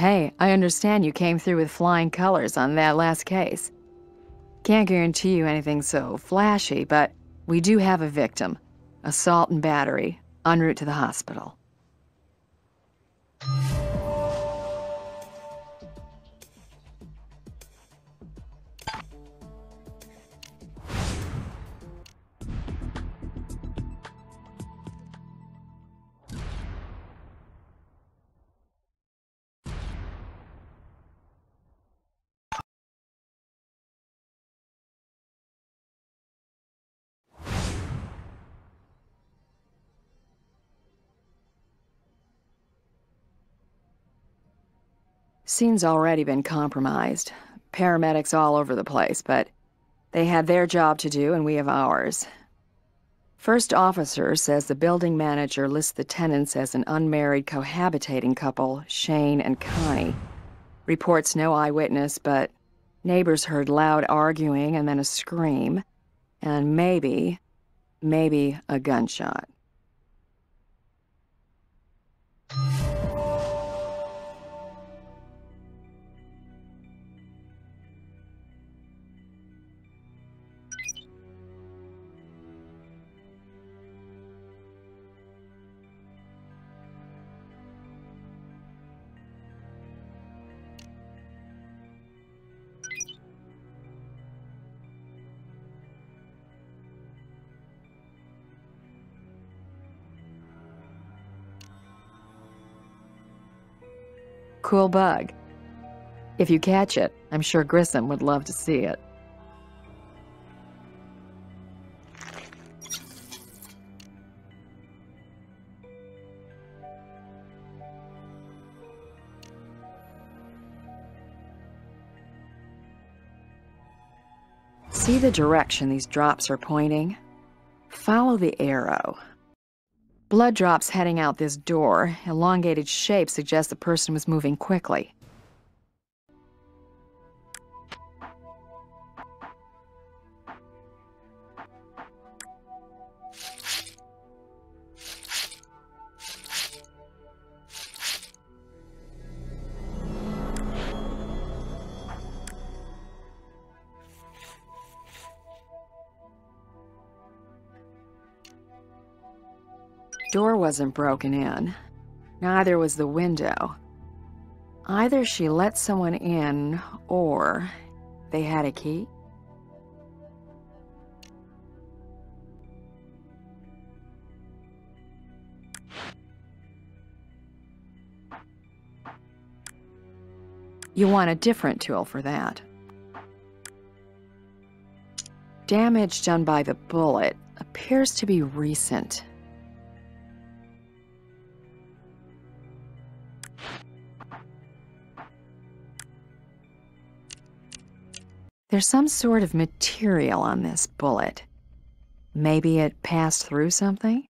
Hey, I understand you came through with flying colors on that last case. Can't guarantee you anything so flashy, but we do have a victim. Assault and battery, en route to the hospital. Scene's already been compromised. Paramedics all over the place, but they had their job to do and we have ours. First officer says the building manager lists the tenants as an unmarried cohabitating couple, Shane and Connie. Reports no eyewitness, but neighbors heard loud arguing and then a scream, and maybe, maybe a gunshot. Cool bug. If you catch it, I'm sure Grissom would love to see it. See the direction these drops are pointing? Follow the arrow. Blood drops heading out this door. Elongated shape suggests the person was moving quickly. Door wasn't broken in. Neither was the window. Either she let someone in, or they had a key. You want a different tool for that. Damage done by the bullet appears to be recent. There's some sort of material on this bullet. Maybe it passed through something?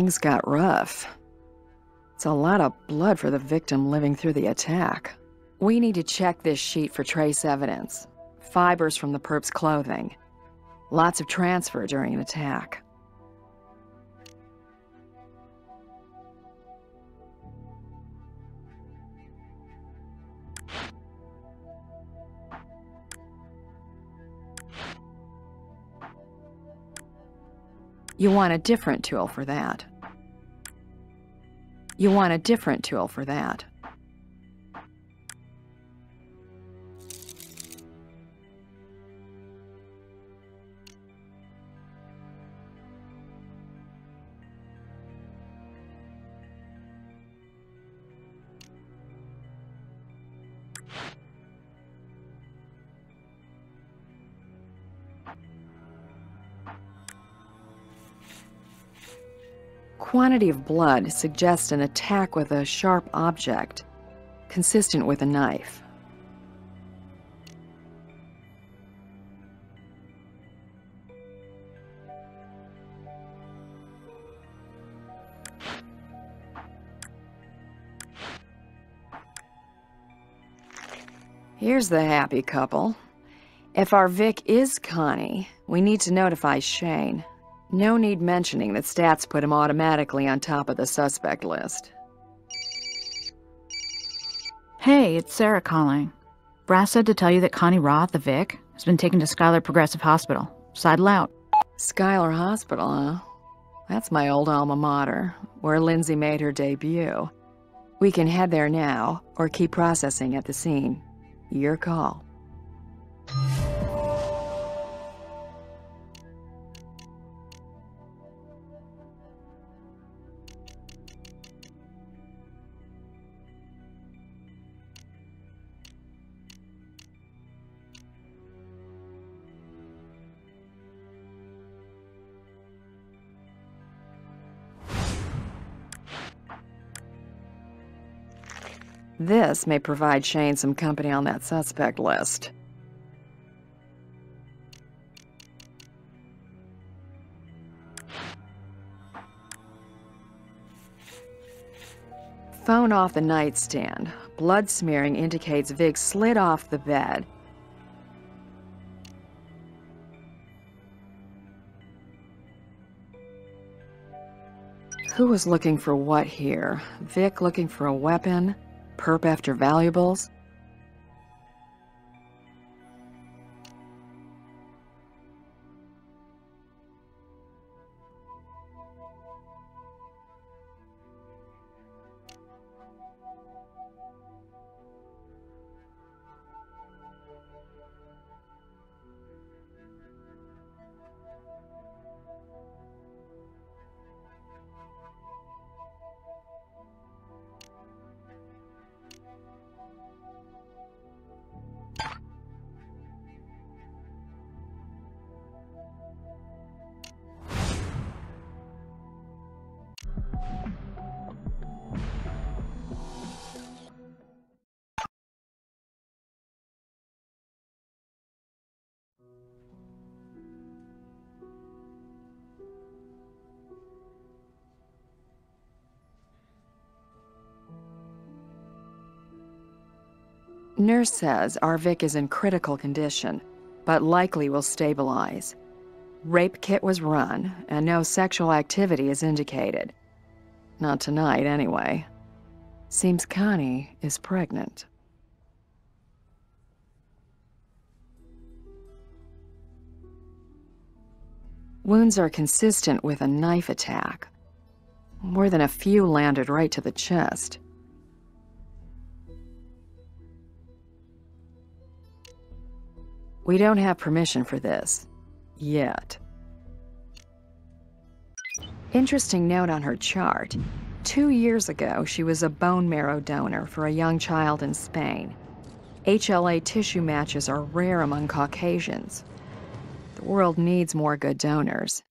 Things got rough. It's a lot of blood for the victim living through the attack. We need to check this sheet for trace evidence. Fibers from the perp's clothing. Lots of transfer during an attack. You want a different tool for that. You want a different tool for that. Quantity of blood suggests an attack with a sharp object, consistent with a knife. Here's the happy couple. If our Vic is Connie, we need to notify Shane. No need mentioning that stats put him automatically on top of the suspect list. Hey, it's Sara calling. Brass said to tell you that Connie Roth, the Vic, has been taken to Schuyler Progressive Hospital. Sidle out. Schuyler Hospital, huh? That's my old alma mater, where Lindsey made her debut. We can head there now, or keep processing at the scene. Your call. This may provide Shane some company on that suspect list. Phone off the nightstand. Blood smearing indicates Vic slid off the bed. Who was looking for what here? Vic looking for a weapon? Perp after valuables? Nurse says our Vic is in critical condition, but likely will stabilize. Rape kit was run, and no sexual activity is indicated. Not tonight, anyway. Seems Connie is pregnant. Wounds are consistent with a knife attack. More than a few landed right to the chest. We don't have permission for this. Yet. Interesting note on her chart. Two years ago, she was a bone marrow donor for a young child in Spain. HLA tissue matches are rare among Caucasians. The world needs more good donors.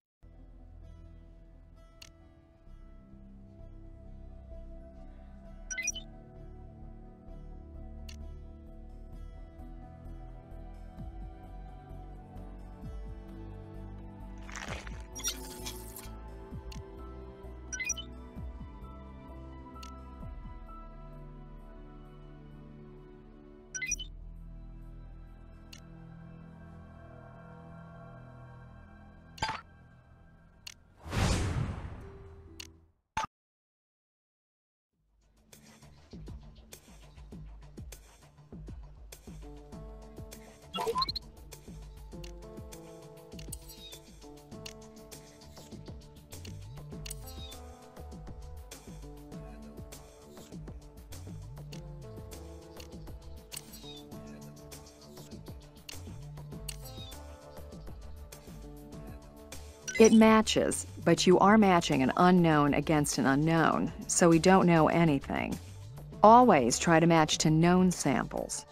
It matches, but you are matching an unknown against an unknown, so we don't know anything. Always try to match to known samples.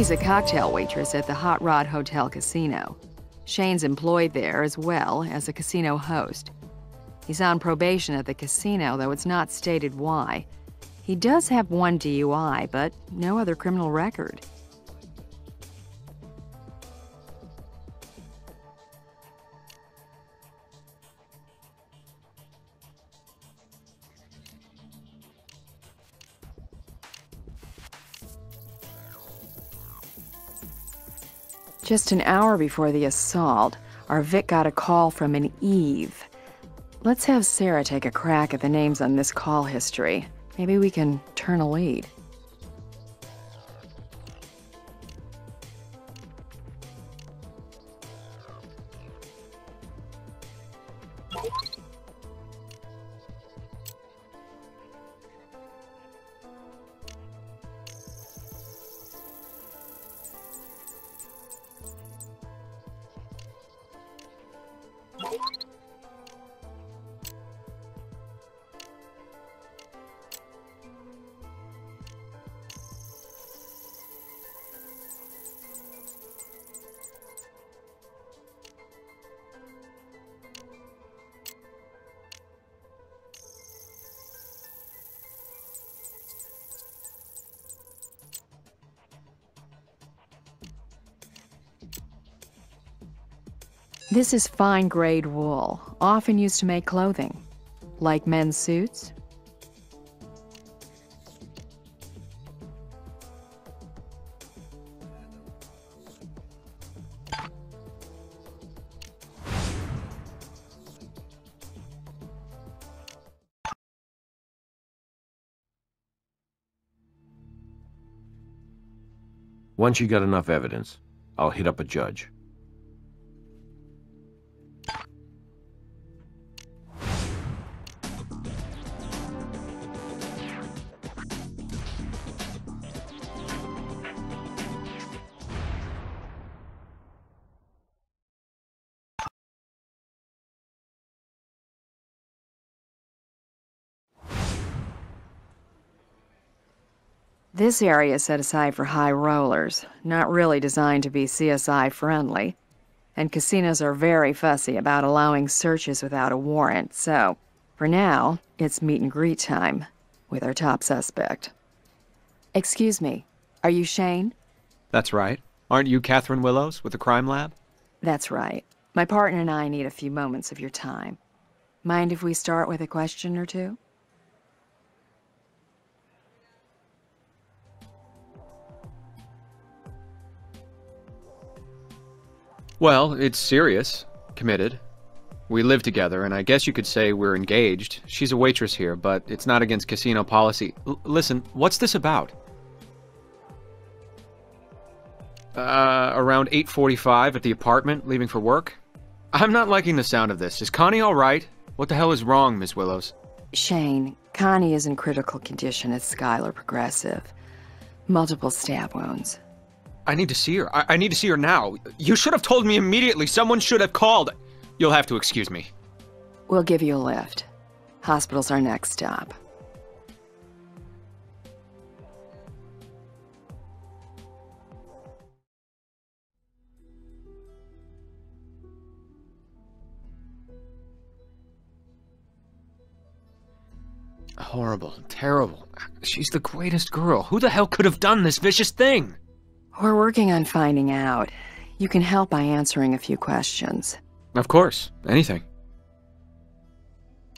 Connie's a cocktail waitress at the Hot Rod Hotel Casino. Shane's employed there as well as a casino host. He's on probation at the casino, though it's not stated why. He does have one DUI, but no other criminal record. Just an hour before the assault, our Vic got a call from an Eve. Let's have Sara take a crack at the names on this call history. Maybe we can turn a lead. This is fine grade wool, often used to make clothing. Like men's suits? Once you got enough evidence, I'll hit up a judge. This area is set aside for high rollers, not really designed to be CSI friendly. And casinos are very fussy about allowing searches without a warrant, so for now, it's meet and greet time with our top suspect. Excuse me, are you Shane? That's right. Aren't you Catherine Willows with the crime lab? That's right. My partner and I need a few moments of your time. Mind if we start with a question or two? Well, it's serious. Committed. We live together, and I guess you could say we're engaged. She's a waitress here, but it's not against casino policy. L listen, what's this about? Uh, around 8.45 at the apartment, leaving for work? I'm not liking the sound of this. Is Connie alright? What the hell is wrong, Miss Willows? Shane, Connie is in critical condition at Skylar Progressive. Multiple stab wounds. I need to see her. I, I need to see her now. You should have told me immediately. Someone should have called. You'll have to excuse me. We'll give you a lift. Hospital's our next stop. Horrible. Terrible. She's the greatest girl. Who the hell could have done this vicious thing? We're working on finding out. You can help by answering a few questions. Of course. Anything.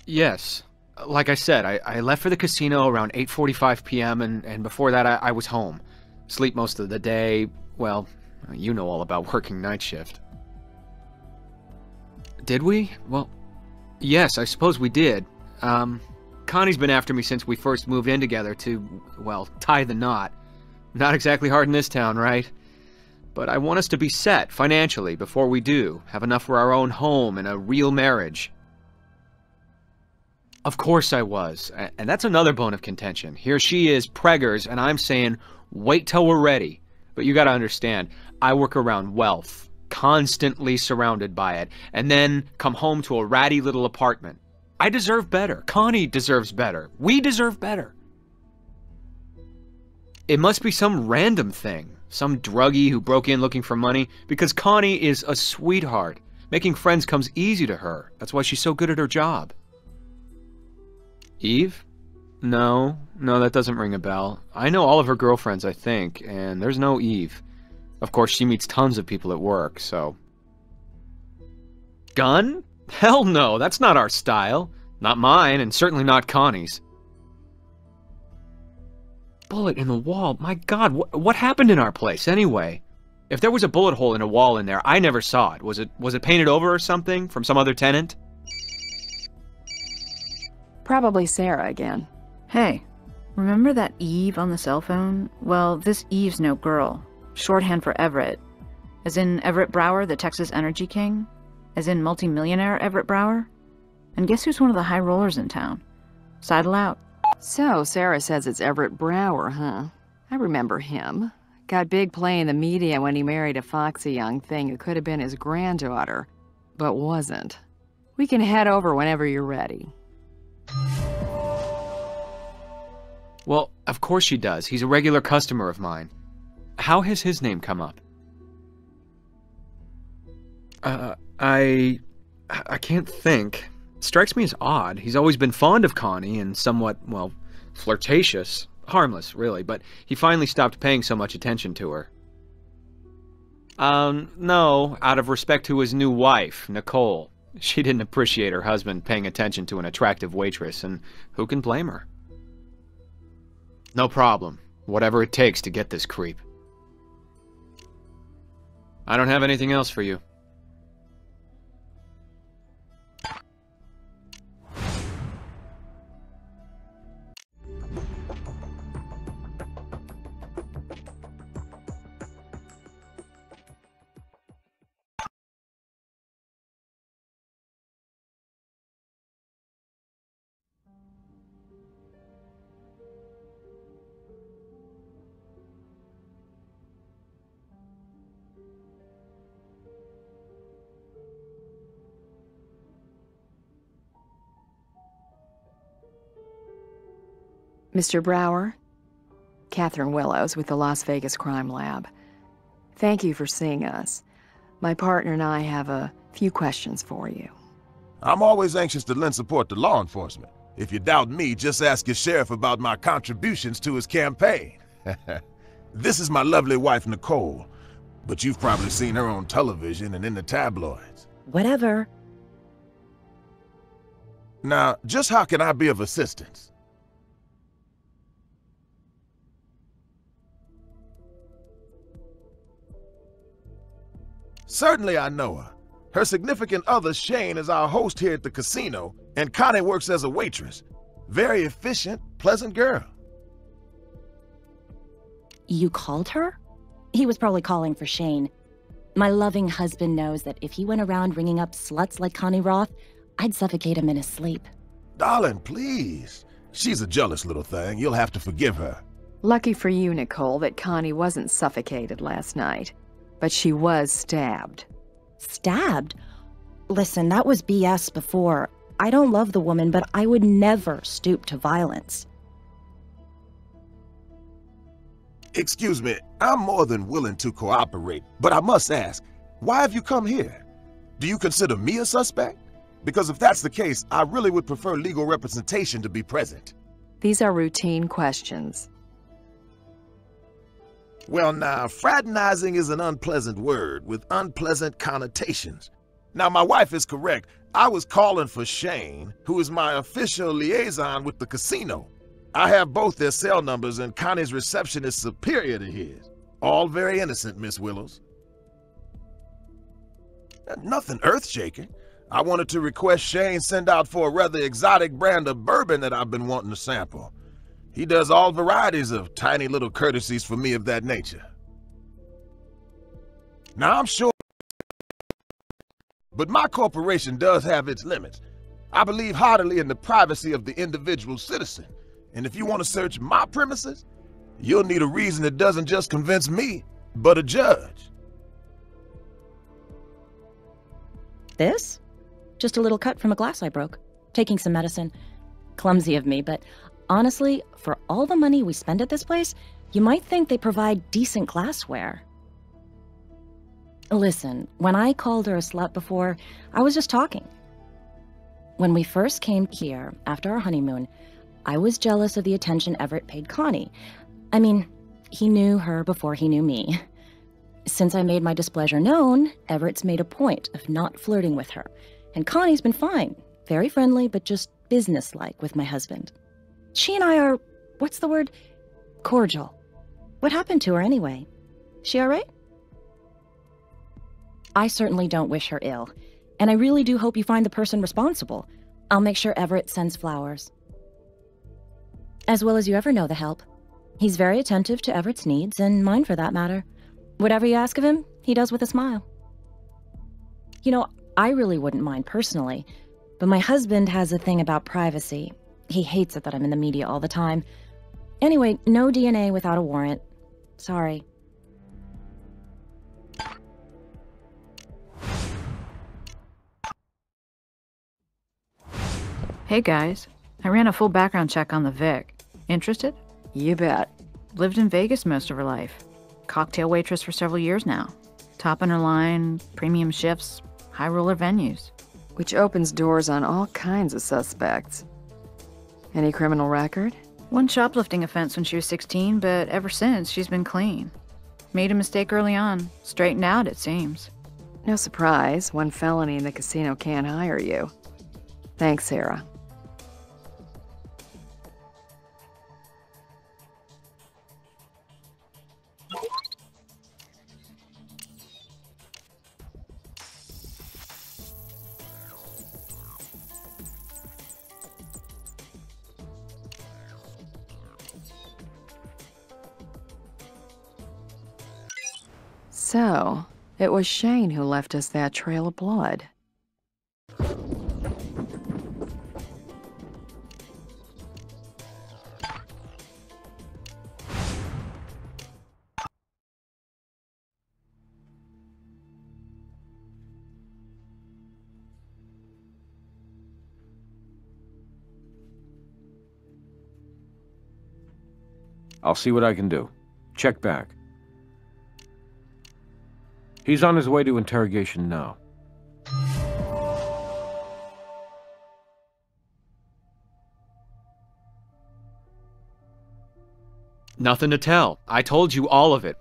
Yes. Like I said, I, I left for the casino around 8.45 p.m. and, and before that I, I was home. Sleep most of the day. Well, You know all about working night shift. Did we? Well, yes, I suppose we did. Um, Connie's been after me since we first moved in together to, well, tie the knot. Not exactly hard in this town, right? But I want us to be set financially before we do, have enough for our own home and a real marriage. Of course I was, and that's another bone of contention. Here she is, preggers, and I'm saying, wait till we're ready. But you gotta understand, I work around wealth, constantly surrounded by it, and then come home to a ratty little apartment. I deserve better. Connie deserves better. We deserve better. It must be some random thing, some druggie who broke in looking for money, because Connie is a sweetheart. Making friends comes easy to her. That's why she's so good at her job. Eve? No, no, that doesn't ring a bell. I know all of her girlfriends, I think, and there's no Eve. Of course, she meets tons of people at work, so... Gun? Hell no, that's not our style. Not mine, and certainly not Connie's. Bullet in the wall? My god, wh what happened in our place, anyway? If there was a bullet hole in a wall in there, I never saw it. Was it was it painted over or something from some other tenant? Probably Sara again. Hey, remember that Eve on the cell phone? Well, this Eve's no girl. Shorthand for Everett. As in Everett Brower, the Texas Energy King? As in multimillionaire Everett Brower? And guess who's one of the high rollers in town? Sidle out. So, Sara says it's Everett Brower, huh? I remember him. Got big play in the media when he married a foxy young thing who could have been his granddaughter, but wasn't. We can head over whenever you're ready. Well, of course she does. He's a regular customer of mine. How has his name come up? Uh, I... I can't think. Strikes me as odd. He's always been fond of Connie and somewhat, well, flirtatious. Harmless, really, but he finally stopped paying so much attention to her. Um, no, out of respect to his new wife, Nicole. She didn't appreciate her husband paying attention to an attractive waitress, and who can blame her? No problem. Whatever it takes to get this creep. I don't have anything else for you. Mr. Brower? Catherine Willows with the Las Vegas Crime Lab. Thank you for seeing us. My partner and I have a few questions for you. I'm always anxious to lend support to law enforcement. If you doubt me, just ask your sheriff about my contributions to his campaign. this is my lovely wife, Nicole. But you've probably seen her on television and in the tabloids. Whatever. Now, just how can I be of assistance? Certainly I know her. Her significant other, Shane, is our host here at the casino, and Connie works as a waitress. Very efficient, pleasant girl. You called her? He was probably calling for Shane. My loving husband knows that if he went around ringing up sluts like Connie Roth, I'd suffocate him in his sleep. Darling, please. She's a jealous little thing. You'll have to forgive her. Lucky for you, Nicole, that Connie wasn't suffocated last night but she was stabbed. Stabbed? Listen, that was BS before. I don't love the woman, but I would never stoop to violence. Excuse me, I'm more than willing to cooperate, but I must ask, why have you come here? Do you consider me a suspect? Because if that's the case, I really would prefer legal representation to be present. These are routine questions. Well, now, fraternizing is an unpleasant word with unpleasant connotations. Now, my wife is correct. I was calling for Shane, who is my official liaison with the casino. I have both their cell numbers, and Connie's reception is superior to his. All very innocent, Miss Willows. Uh, nothing earth-shaking. I wanted to request Shane send out for a rather exotic brand of bourbon that I've been wanting to sample. He does all varieties of tiny little courtesies for me of that nature. Now, I'm sure... But my corporation does have its limits. I believe heartily in the privacy of the individual citizen. And if you want to search my premises, you'll need a reason that doesn't just convince me, but a judge. This? Just a little cut from a glass I broke. Taking some medicine. Clumsy of me, but honestly, for all the money we spend at this place, you might think they provide decent glassware. Listen, when I called her a slut before, I was just talking. When we first came here, after our honeymoon, I was jealous of the attention Everett paid Connie. I mean, he knew her before he knew me. Since I made my displeasure known, Everett's made a point of not flirting with her. And Connie's been fine. Very friendly, but just businesslike with my husband. She and I are, what's the word? Cordial. What happened to her anyway? She alright? I certainly don't wish her ill, and I really do hope you find the person responsible. I'll make sure Everett sends flowers. As well as you ever know the help. He's very attentive to Everett's needs, and mine for that matter. Whatever you ask of him, he does with a smile. You know, I really wouldn't mind personally, but my husband has a thing about privacy. He hates it that I'm in the media all the time. Anyway, no DNA without a warrant. Sorry. Hey guys, I ran a full background check on the Vic. Interested? You bet. Lived in Vegas most of her life. Cocktail waitress for several years now. Top in her line, premium shifts, high roller venues. Which opens doors on all kinds of suspects. Any criminal record? One shoplifting offense when she was 16, but ever since she's been clean. Made a mistake early on, straightened out, it seems. No surprise, one felony in the casino can't hire you. Thanks, Sara. So, it was Shane who left us that trail of blood. I'll see what I can do. Check back. He's on his way to interrogation now. Nothing to tell. I told you all of it.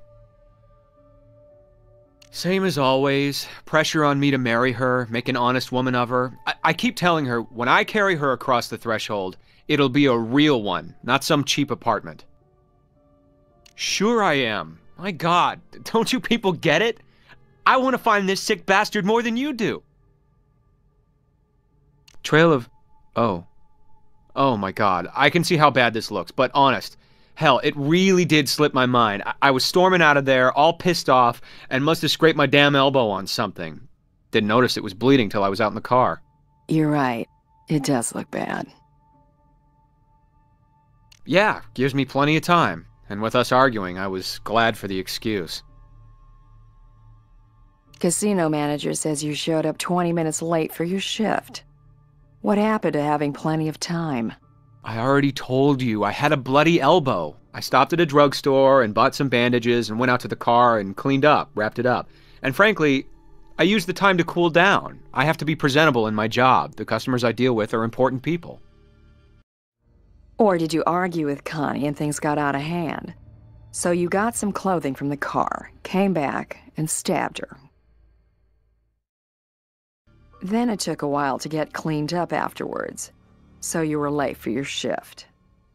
Same as always. Pressure on me to marry her, make an honest woman of her. I, I keep telling her, when I carry her across the threshold, it'll be a real one, not some cheap apartment. Sure I am. My god, don't you people get it? I want to find this sick bastard more than you do. Trail of... Oh. Oh my god. I can see how bad this looks, but honest. Hell, it really did slip my mind. I, I was storming out of there, all pissed off, and must have scraped my damn elbow on something. Didn't notice it was bleeding till I was out in the car. You're right. It does look bad. Yeah, gives me plenty of time. And with us arguing, I was glad for the excuse. Casino manager says you showed up 20 minutes late for your shift. What happened to having plenty of time? I already told you, I had a bloody elbow. I stopped at a drugstore and bought some bandages and went out to the car and cleaned up, wrapped it up. And frankly, I used the time to cool down. I have to be presentable in my job. The customers I deal with are important people. Or did you argue with Connie and things got out of hand? So you got some clothing from the car, came back, and stabbed her, then it took a while to get cleaned up afterwards, so you were late for your shift.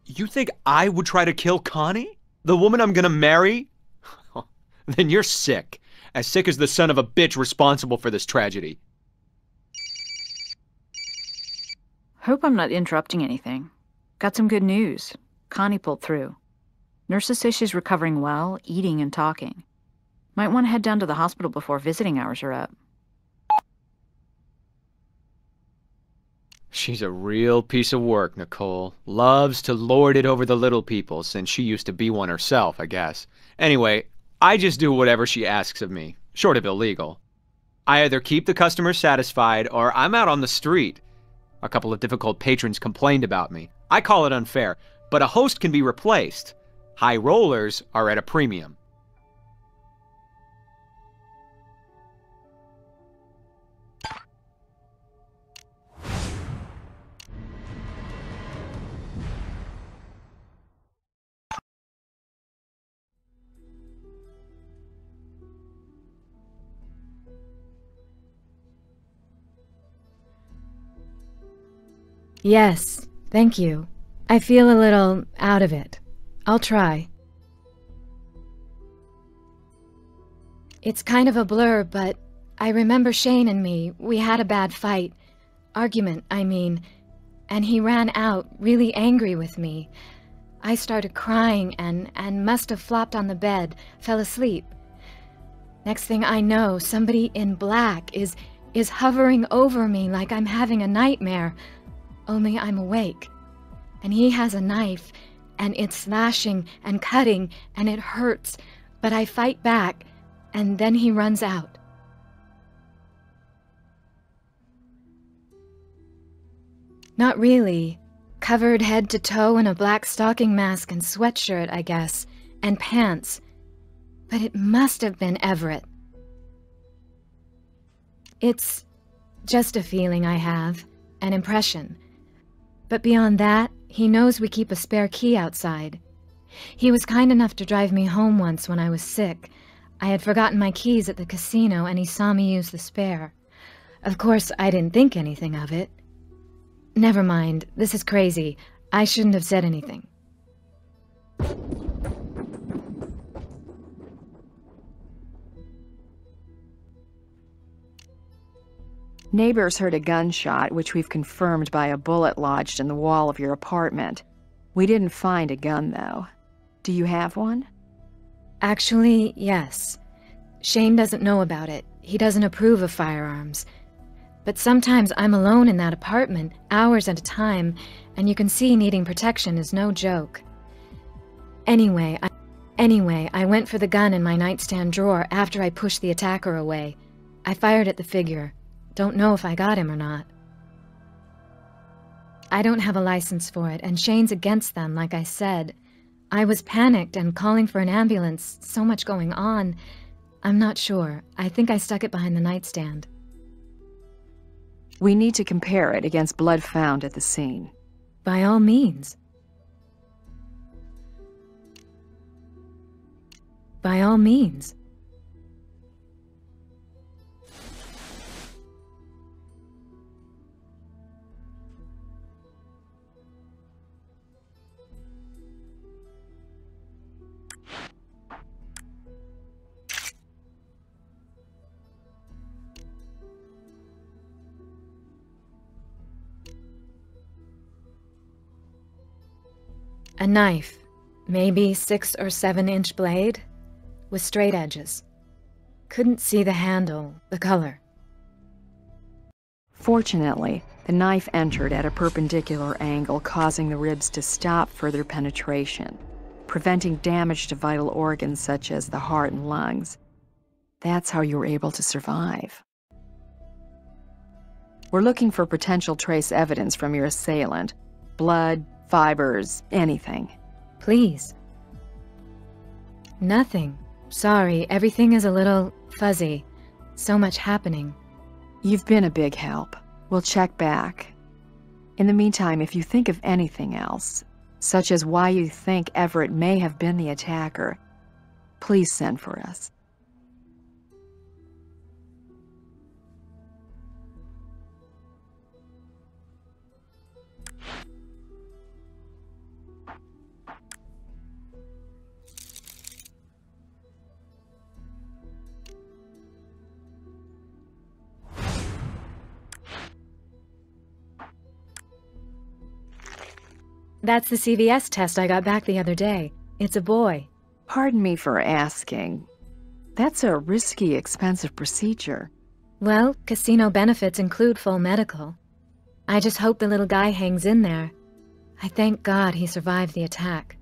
You think I would try to kill Connie? The woman I'm gonna marry? then you're sick. as sick as the son of a bitch responsible for this tragedy. Hope I'm not interrupting anything. Got some good news. Connie pulled through. Nurses say she's recovering well, eating and talking. Might want to head down to the hospital before visiting hours are up. She's a real piece of work, Nicole. Loves to lord it over the little people since she used to be one herself, I guess. Anyway, I just do whatever she asks of me, short of illegal. I either keep the customers satisfied or I'm out on the street. A couple of difficult patrons complained about me. I call it unfair, but a host can be replaced. High rollers are at a premium. Yes, thank you. I feel a little out of it. I'll try. It's kind of a blur, but I remember Shane and me, we had a bad fight. Argument, I mean. And he ran out, really angry with me. I started crying and, and must have flopped on the bed, fell asleep. Next thing I know, somebody in black is, is hovering over me like I'm having a nightmare. Only I'm awake. And he has a knife, and it's slashing and cutting, and it hurts. But I fight back, and then he runs out. Not really. Covered head to toe in a black stocking mask and sweatshirt, I guess, and pants. But it must have been Everett. It's just a feeling I have, an impression. But beyond that, he knows we keep a spare key outside. He was kind enough to drive me home once when I was sick. I had forgotten my keys at the casino and he saw me use the spare. Of course, I didn't think anything of it. Never mind, this is crazy. I shouldn't have said anything. Neighbors heard a gunshot, which we've confirmed by a bullet lodged in the wall of your apartment. We didn't find a gun, though. Do you have one? Actually, yes. Shane doesn't know about it. He doesn't approve of firearms. But sometimes I'm alone in that apartment, hours at a time, and you can see needing protection is no joke. Anyway, I, anyway, I went for the gun in my nightstand drawer after I pushed the attacker away. I fired at the figure. Don't know if I got him or not. I don't have a license for it, and Shane's against them, like I said. I was panicked and calling for an ambulance, so much going on. I'm not sure. I think I stuck it behind the nightstand. We need to compare it against blood found at the scene. By all means. By all means. A knife, maybe six or seven inch blade, with straight edges. Couldn't see the handle, the color. Fortunately, the knife entered at a perpendicular angle, causing the ribs to stop further penetration, preventing damage to vital organs such as the heart and lungs. That's how you were able to survive. We're looking for potential trace evidence from your assailant blood, fibers, anything. Please. Nothing. Sorry, everything is a little fuzzy. So much happening. You've been a big help. We'll check back. In the meantime, if you think of anything else, such as why you think Everett may have been the attacker, please send for us. That's the CVS test I got back the other day. It's a boy. Pardon me for asking. That's a risky, expensive procedure. Well, casino benefits include full medical. I just hope the little guy hangs in there. I thank God he survived the attack.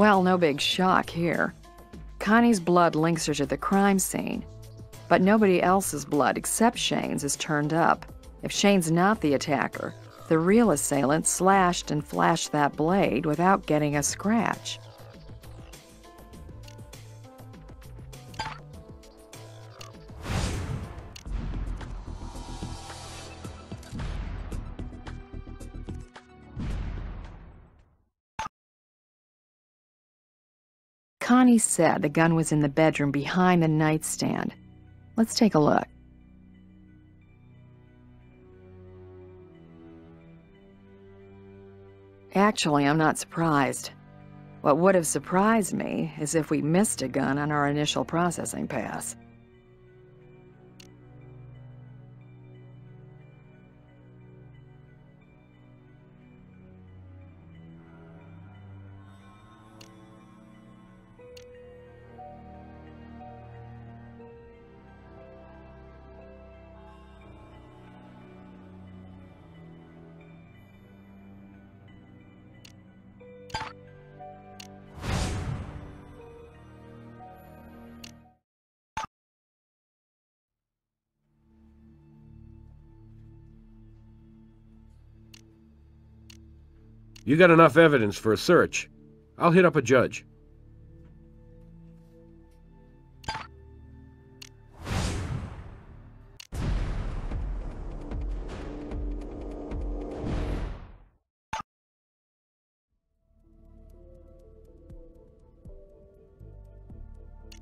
Well, no big shock here. Connie's blood links her to the crime scene, but nobody else's blood except Shane's is turned up. If Shane's not the attacker, the real assailant slashed and flashed that blade without getting a scratch. Connie said the gun was in the bedroom behind the nightstand. Let's take a look. Actually, I'm not surprised. What would have surprised me is if we missed a gun on our initial processing pass. You got enough evidence for a search. I'll hit up a judge.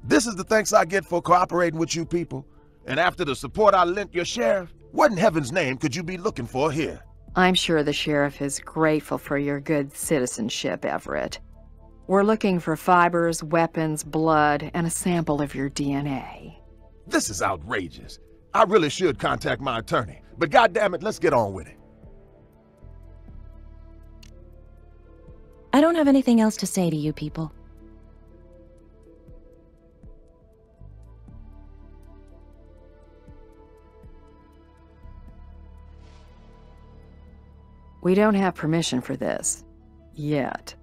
This is the thanks I get for cooperating with you people. And after the support I lent your sheriff, what in heaven's name could you be looking for here? I'm sure the sheriff is grateful for your good citizenship, Everett. We're looking for fibers, weapons, blood, and a sample of your DNA. This is outrageous. I really should contact my attorney, but goddammit, let's get on with it. I don't have anything else to say to you people. We don't have permission for this. Yet.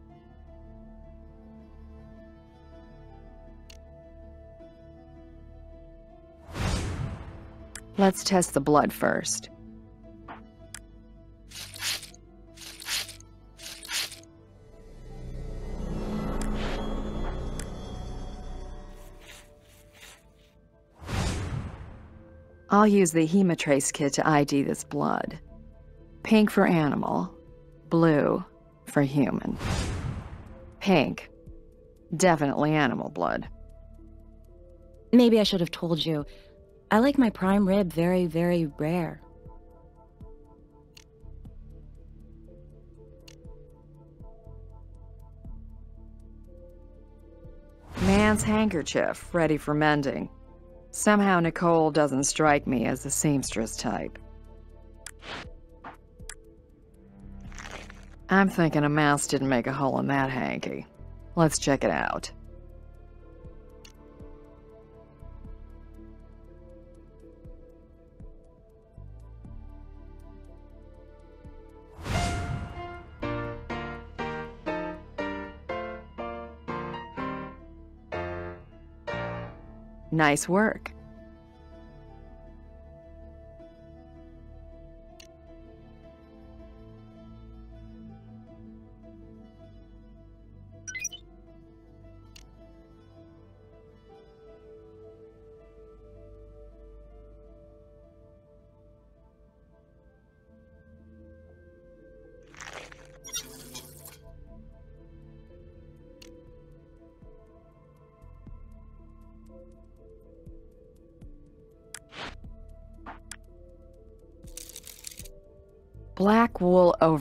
Let's test the blood first. I'll use the Hematrace kit to ID this blood. Pink for animal, blue for human. Pink. Definitely animal blood. Maybe I should have told you. I like my prime rib very, very rare. Man's handkerchief, ready for mending. Somehow Nicole doesn't strike me as the seamstress type. I'm thinking a mouse didn't make a hole in that hanky. Let's check it out. Nice work.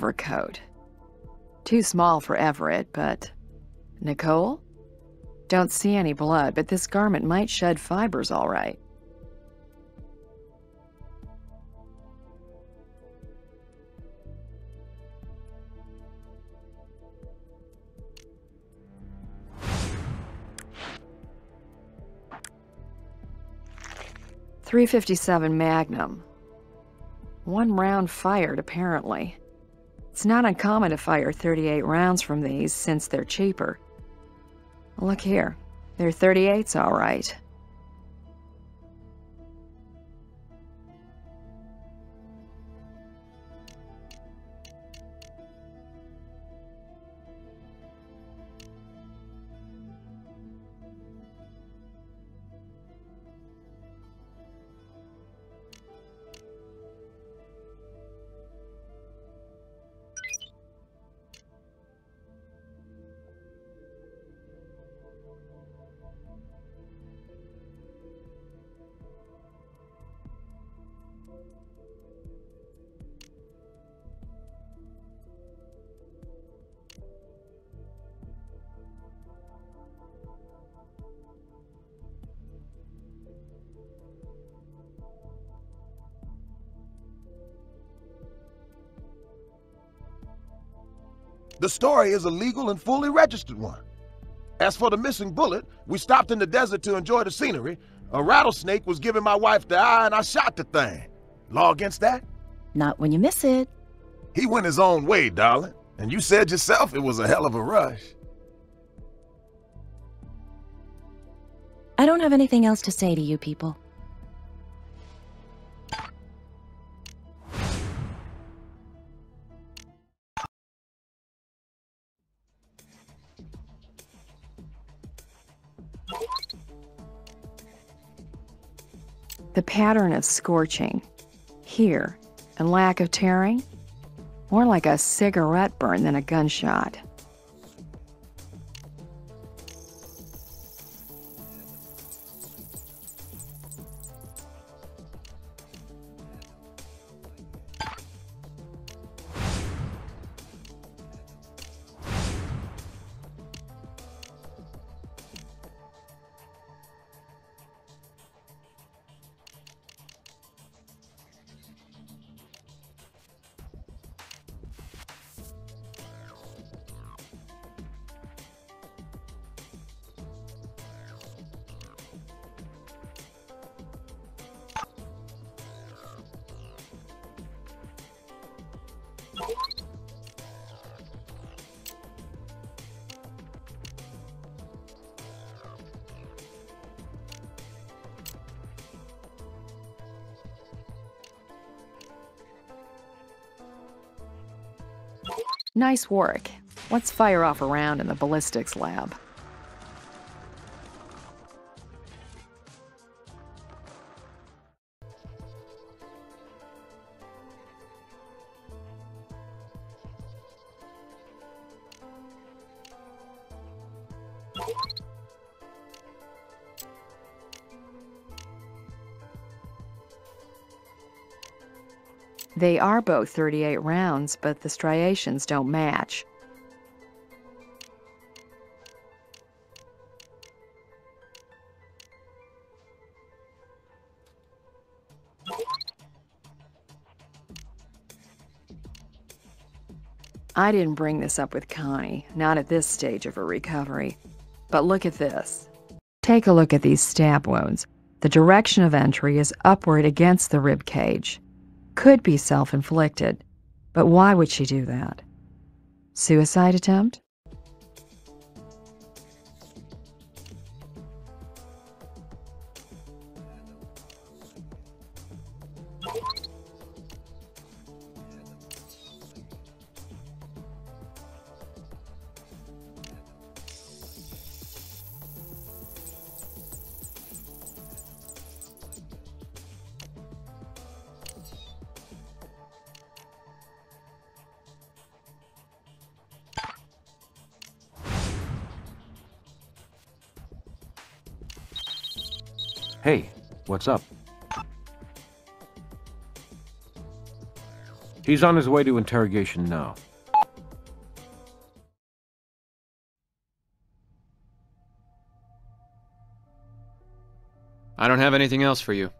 Overcoat. Too small for Everett, but. Nicole? Don't see any blood, but this garment might shed fibers all right. Three fifty seven Magnum. One round fired, apparently. It's not uncommon to fire 38 rounds from these since they're cheaper. Look here. They're 38s, all right. Story is a legal and fully registered one. As for the missing bullet, we stopped in the desert to enjoy the scenery. A rattlesnake was giving my wife the eye and I shot the thing. Law against that? Not when you miss it. He went his own way, darling. And you said yourself it was a hell of a rush. I don't have anything else to say to you people. The pattern of scorching, here, and lack of tearing, more like a cigarette burn than a gunshot. Nice work. Let's fire off a round in the ballistics lab. They are both 38 rounds, but the striations don't match. I didn't bring this up with Connie, not at this stage of her recovery. But look at this. Take a look at these stab wounds. The direction of entry is upward against the rib cage. Could be self inflicted, but why would she do that? Suicide attempt? What's up? He's on his way to interrogation now. I don't have anything else for you.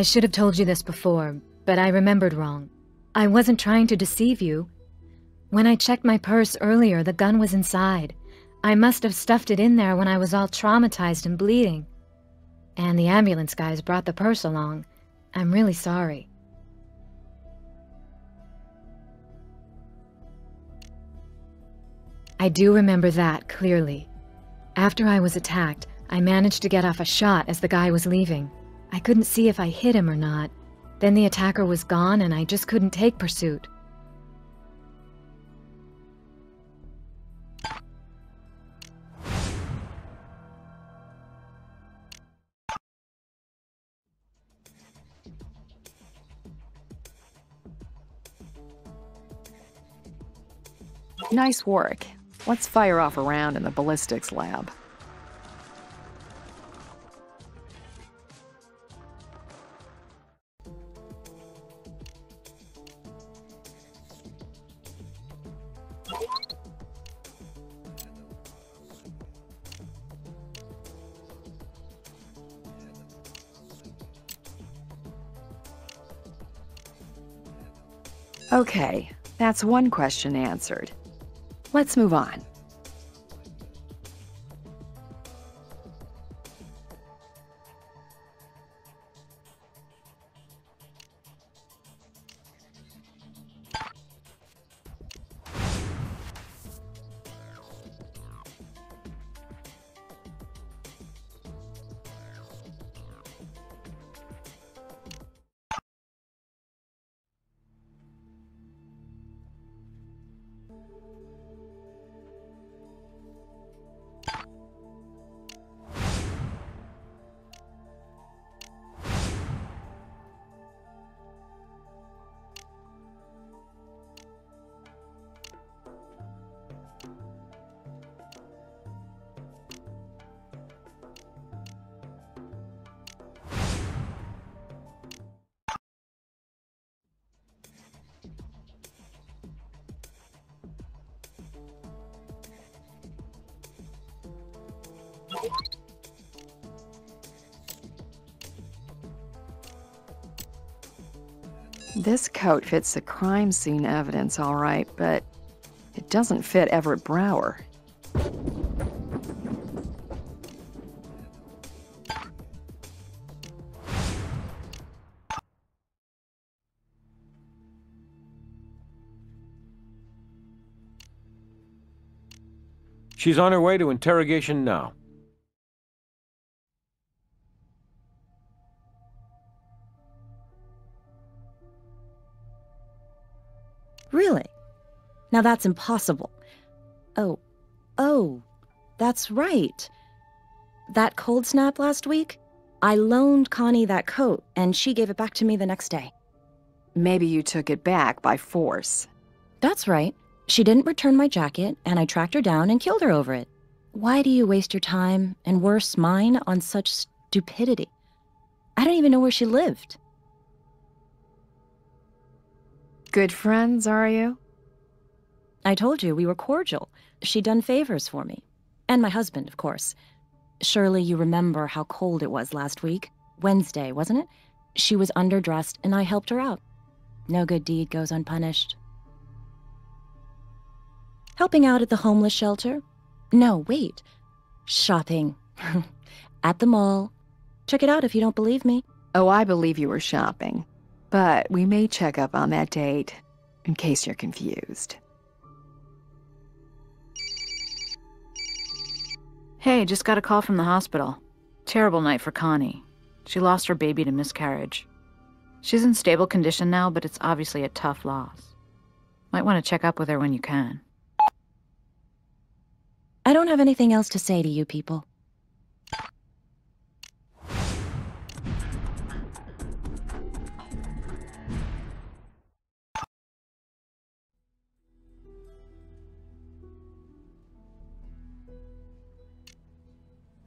I should have told you this before, but I remembered wrong. I wasn't trying to deceive you. When I checked my purse earlier, the gun was inside. I must have stuffed it in there when I was all traumatized and bleeding. And the ambulance guys brought the purse along. I'm really sorry. I do remember that clearly. After I was attacked, I managed to get off a shot as the guy was leaving. I couldn't see if I hit him or not. Then the attacker was gone and I just couldn't take pursuit. Nice work. Let's fire off a round in the ballistics lab. Okay, that's one question answered. Let's move on. Coat fits the crime scene evidence all right, but it doesn't fit Everett Brower. She's on her way to interrogation now. Really? Now that's impossible. Oh, oh, that's right. That cold snap last week? I loaned Connie that coat, and she gave it back to me the next day. Maybe you took it back by force. That's right. She didn't return my jacket, and I tracked her down and killed her over it. Why do you waste your time, and worse, mine, on such stupidity? I don't even know where she lived. Good friends, are you? I told you we were cordial. She'd done favors for me. And my husband, of course. Surely you remember how cold it was last week. Wednesday, wasn't it? She was underdressed and I helped her out. No good deed goes unpunished. Helping out at the homeless shelter? No, wait. Shopping. at the mall. Check it out if you don't believe me. Oh, I believe you were shopping. But we may check up on that date in case you're confused. Hey, just got a call from the hospital. Terrible night for Connie. She lost her baby to miscarriage. She's in stable condition now, but it's obviously a tough loss. Might want to check up with her when you can. I don't have anything else to say to you people.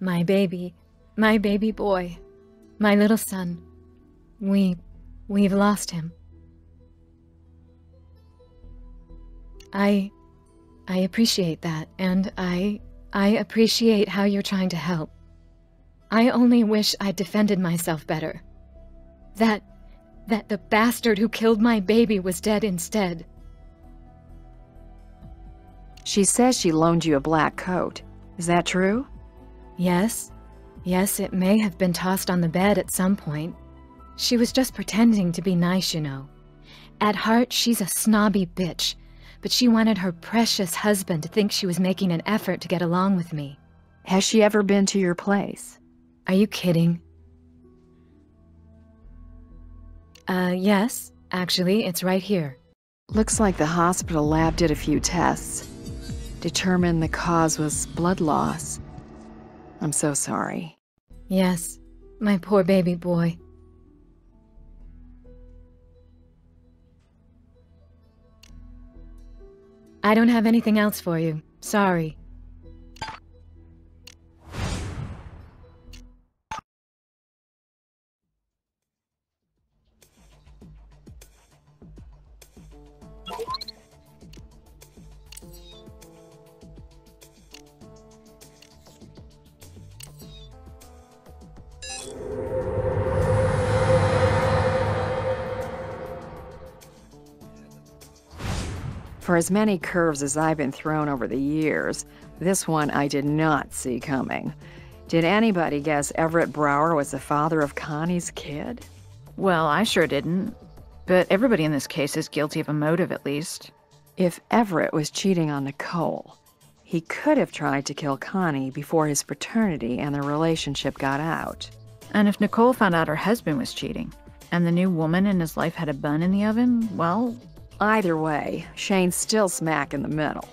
My baby. My baby boy. My little son. We. we've lost him. I. I appreciate that, and I. I appreciate how you're trying to help. I only wish I'd defended myself better. That. that the bastard who killed my baby was dead instead. She says she loaned you a black coat. Is that true? Yes. Yes, it may have been tossed on the bed at some point. She was just pretending to be nice, you know. At heart, she's a snobby bitch, but she wanted her precious husband to think she was making an effort to get along with me. Has she ever been to your place? Are you kidding? Uh, yes. Actually, it's right here. Looks like the hospital lab did a few tests. Determined the cause was blood loss. I'm so sorry. Yes. My poor baby boy. I don't have anything else for you. Sorry. For as many curves as I've been thrown over the years, this one I did not see coming. Did anybody guess Everett Brower was the father of Connie's kid? Well, I sure didn't. But everybody in this case is guilty of a motive, at least. If Everett was cheating on Nicole, he could have tried to kill Connie before his fraternity and their relationship got out. And if Nicole found out her husband was cheating, and the new woman in his life had a bun in the oven, well, Either way, Shane's still smack in the middle.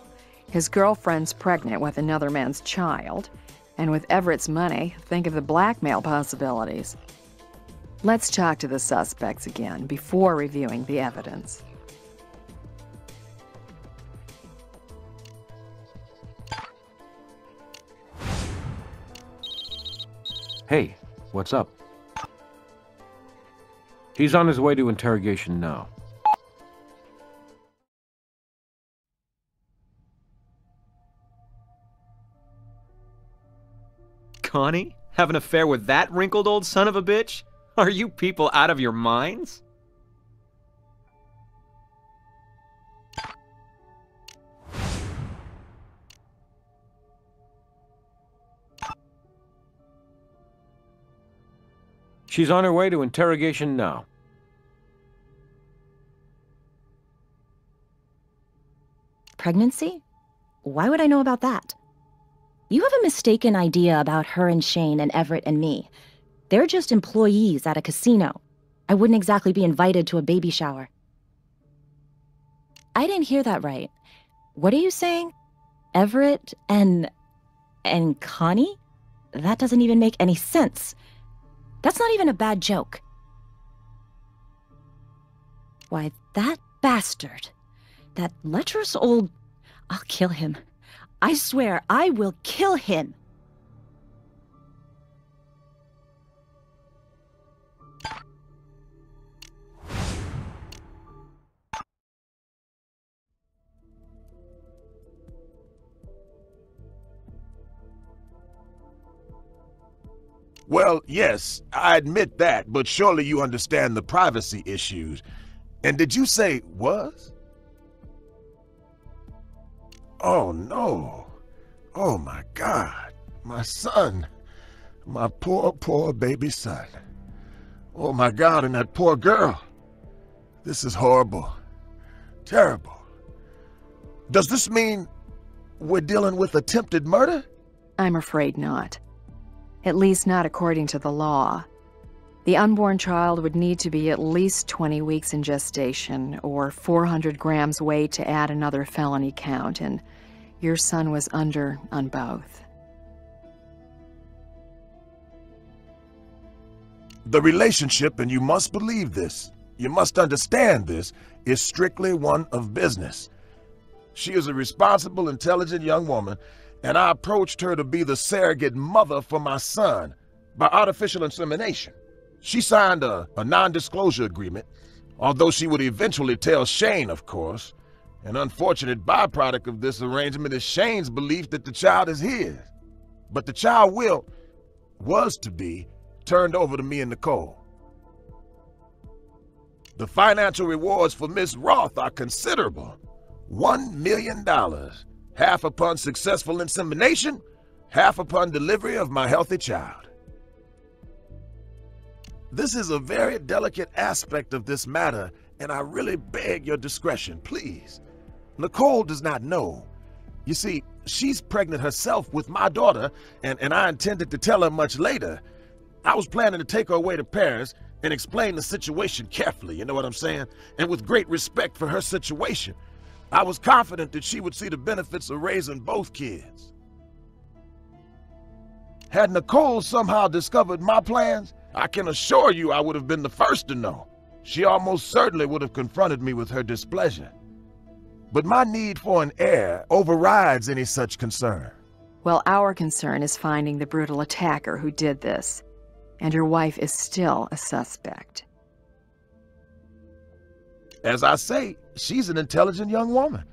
His girlfriend's pregnant with another man's child, and with Everett's money, think of the blackmail possibilities. Let's talk to the suspects again before reviewing the evidence. Hey, what's up? He's on his way to interrogation now. Connie? Have an affair with that wrinkled old son of a bitch? Are you people out of your minds? She's on her way to interrogation now. Pregnancy? Why would I know about that? You have a mistaken idea about her and Shane and Everett and me. They're just employees at a casino. I wouldn't exactly be invited to a baby shower. I didn't hear that right. What are you saying? Everett and. and Connie? That doesn't even make any sense. That's not even a bad joke. Why, that bastard. That lecherous old. I'll kill him. I swear I will kill him. Well, yes, I admit that, but surely you understand the privacy issues. And did you say was? Oh no. Oh my God. My son. My poor, poor baby son. Oh my God, and that poor girl. This is horrible. Terrible. Does this mean we're dealing with attempted murder? I'm afraid not. At least not according to the law. The unborn child would need to be at least 20 weeks in gestation or 400 grams weight to add another felony count, and your son was under on both. The relationship, and you must believe this, you must understand this, is strictly one of business. She is a responsible, intelligent young woman, and I approached her to be the surrogate mother for my son by artificial insemination. She signed a, a non-disclosure agreement, although she would eventually tell Shane, of course. An unfortunate byproduct of this arrangement is Shane's belief that the child is his. But the child will, was to be, turned over to me and Nicole. The financial rewards for Miss Roth are considerable. One million dollars, half upon successful insemination, half upon delivery of my healthy child. This is a very delicate aspect of this matter, and I really beg your discretion, please. Nicole does not know. You see, she's pregnant herself with my daughter, and, and I intended to tell her much later. I was planning to take her away to Paris and explain the situation carefully, you know what I'm saying? And with great respect for her situation. I was confident that she would see the benefits of raising both kids. Had Nicole somehow discovered my plans, I can assure you I would have been the first to know. She almost certainly would have confronted me with her displeasure. But my need for an heir overrides any such concern. Well, our concern is finding the brutal attacker who did this and your wife is still a suspect. As I say, she's an intelligent young woman.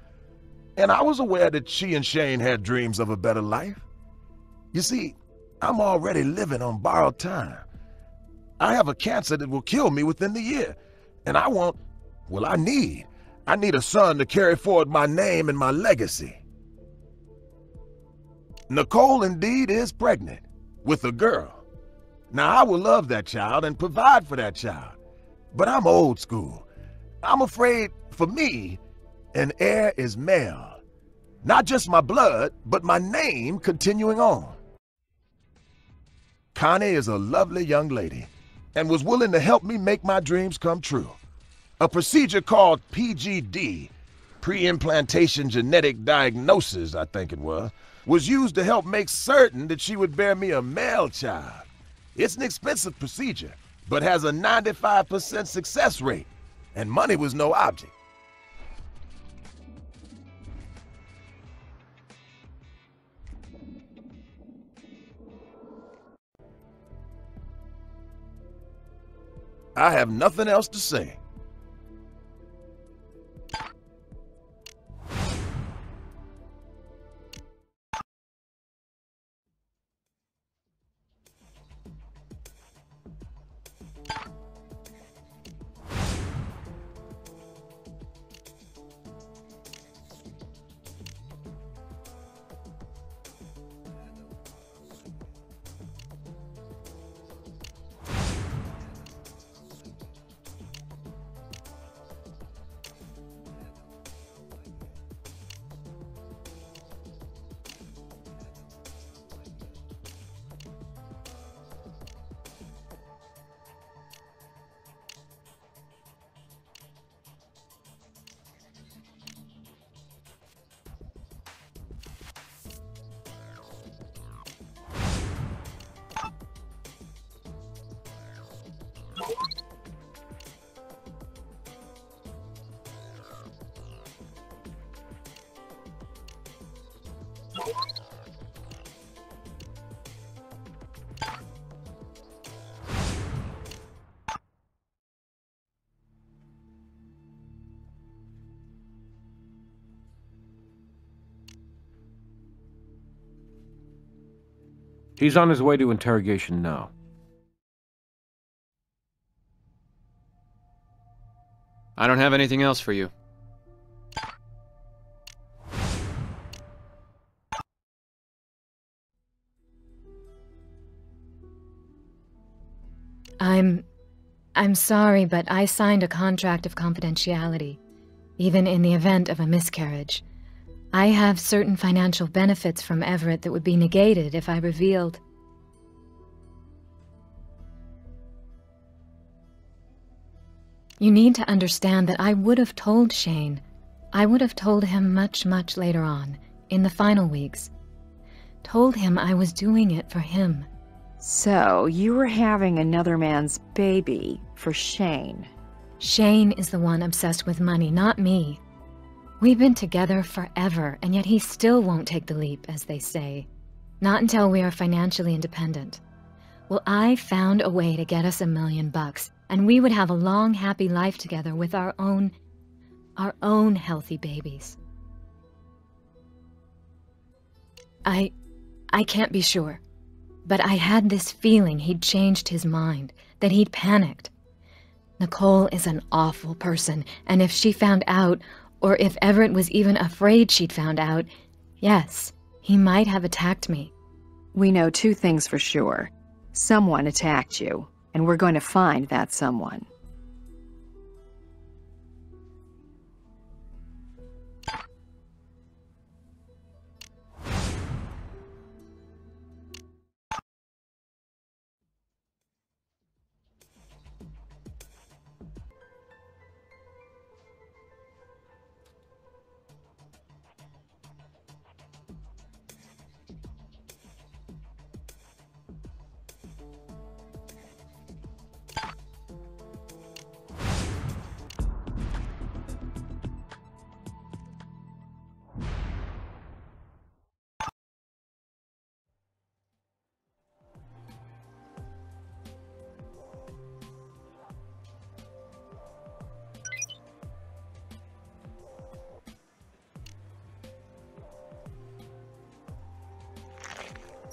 And I was aware that she and Shane had dreams of a better life. You see, I'm already living on borrowed time. I have a cancer that will kill me within the year. And I want, well, I need, I need a son to carry forward my name and my legacy. Nicole indeed is pregnant, with a girl. Now, I will love that child and provide for that child. But I'm old school. I'm afraid, for me, an heir is male. Not just my blood, but my name continuing on. Connie is a lovely young lady and was willing to help me make my dreams come true. A procedure called PGD, pre-implantation genetic diagnosis, I think it was, was used to help make certain that she would bear me a male child. It's an expensive procedure, but has a 95% success rate, and money was no object. I have nothing else to say. He's on his way to interrogation now. I don't have anything else for you. I'm... I'm sorry, but I signed a contract of confidentiality, even in the event of a miscarriage. I have certain financial benefits from Everett that would be negated if I revealed. You need to understand that I would have told Shane. I would have told him much, much later on, in the final weeks. Told him I was doing it for him. So, you were having another man's baby for Shane. Shane is the one obsessed with money, not me. We've been together forever, and yet he still won't take the leap, as they say. Not until we are financially independent. Well, I found a way to get us a million bucks, and we would have a long, happy life together with our own... our own healthy babies. I... I can't be sure. But I had this feeling he'd changed his mind, that he'd panicked. Nicole is an awful person, and if she found out, or if Everett was even afraid she'd found out, yes, he might have attacked me. We know two things for sure. Someone attacked you, and we're going to find that someone.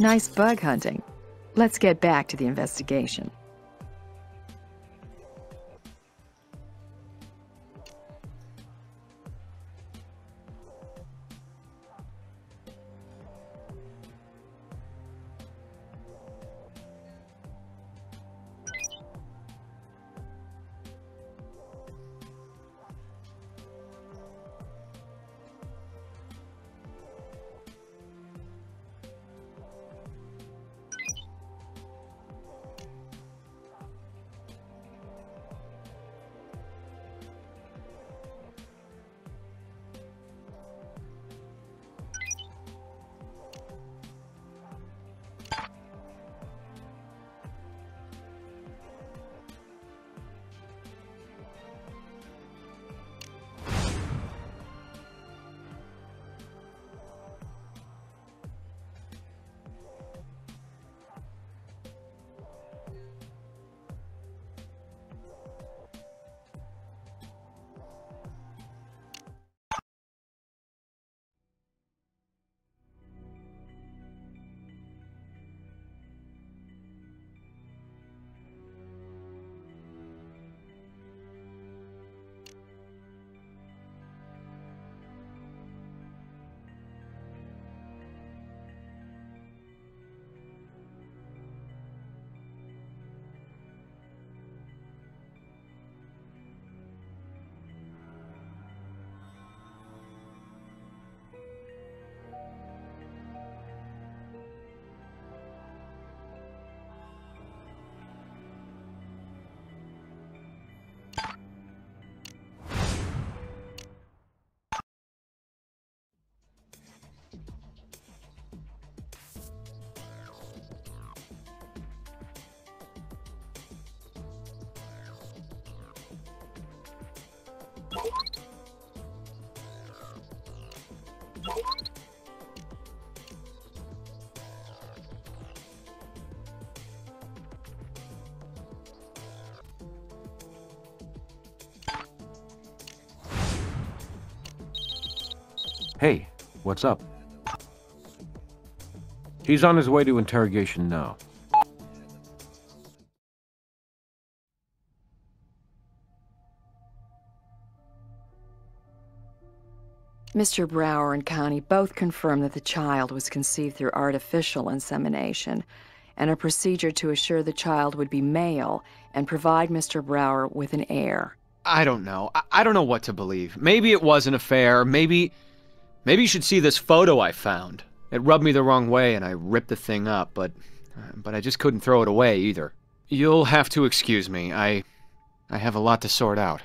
Nice bug hunting. Let's get back to the investigation. What's up? He's on his way to interrogation now. Mr. Brower and Connie both confirmed that the child was conceived through artificial insemination, and a procedure to assure the child would be male and provide Mr. Brower with an heir. I don't know. I, I don't know what to believe. Maybe it was an affair. Maybe. Maybe you should see this photo I found. It rubbed me the wrong way and I ripped the thing up, but. But I just couldn't throw it away either. You'll have to excuse me. I. I have a lot to sort out.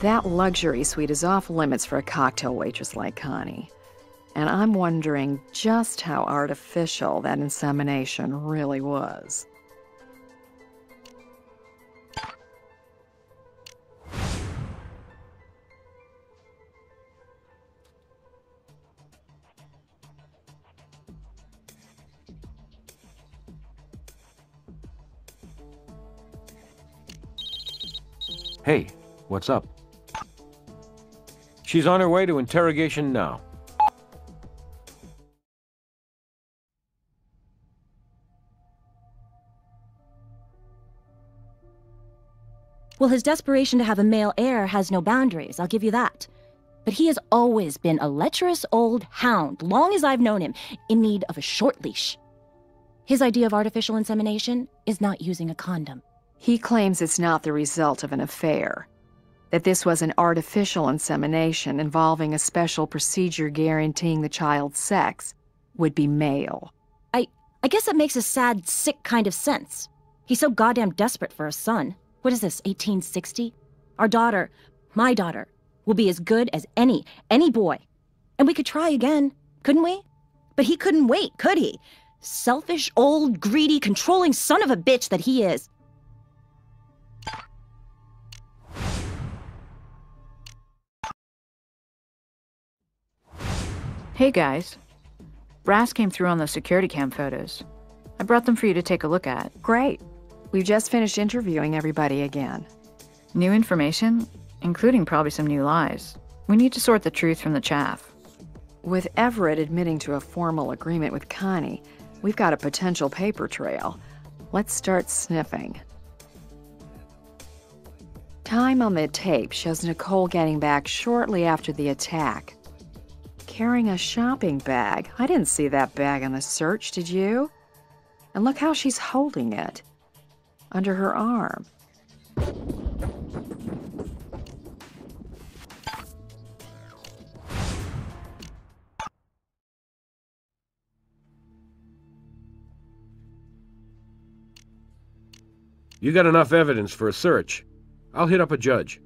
That luxury suite is off limits for a cocktail waitress like Connie. And I'm wondering just how artificial that insemination really was. Hey, what's up? She's on her way to interrogation now. Well, his desperation to have a male heir has no boundaries, I'll give you that. But he has always been a lecherous old hound, long as I've known him, in need of a short leash. His idea of artificial insemination is not using a condom. He claims it's not the result of an affair, that this was an artificial insemination involving a special procedure guaranteeing the child's sex would be male. I I guess that makes a sad, sick kind of sense. He's so goddamn desperate for a son. What is this, 1860? Our daughter, my daughter, will be as good as any, any boy. And we could try again, couldn't we? But he couldn't wait, could he? Selfish, old, greedy, controlling son of a bitch that he is. Hey guys. Brass came through on the security cam photos. I brought them for you to take a look at. Great. We've just finished interviewing everybody again. New information, including probably some new lies. We need to sort the truth from the chaff. With Everett admitting to a formal agreement with Connie, we've got a potential paper trail. Let's start sniffing. Time on the tape shows Nicole getting back shortly after the attack. Carrying a shopping bag. I didn't see that bag in the search, did you? And look how she's holding it. Under her arm. You got enough evidence for a search. I'll hit up a judge.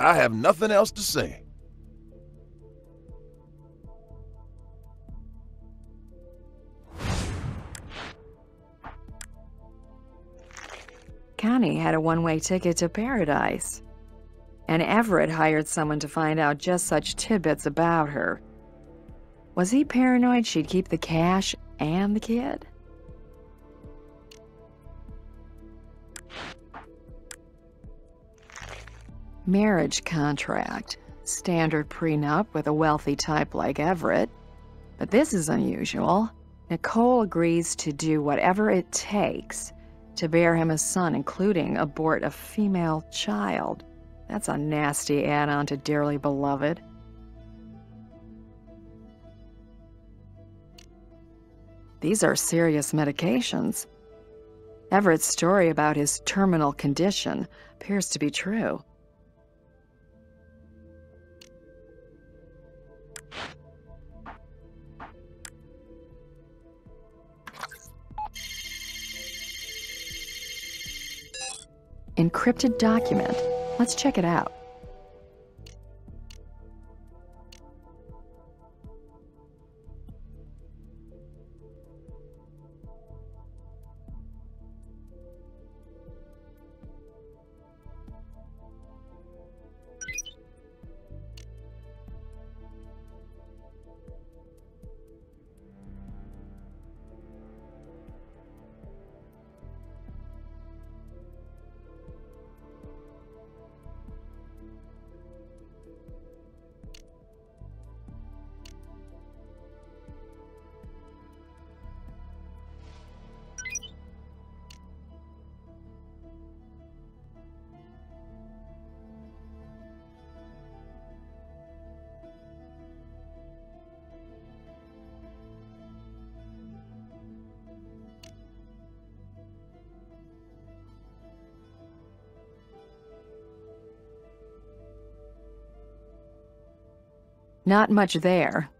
I have nothing else to say. Connie had a one way ticket to paradise. And Everett hired someone to find out just such tidbits about her. Was he paranoid she'd keep the cash and the kid? Marriage contract. Standard prenup with a wealthy type like Everett. But this is unusual. Nicole agrees to do whatever it takes to bear him a son, including abort a female child. That's a nasty add on to Dearly Beloved. These are serious medications. Everett's story about his terminal condition appears to be true. Encrypted document. Let's check it out. Not much there.